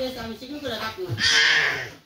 Iya, yes, kami sini kan sudah takut. Ah.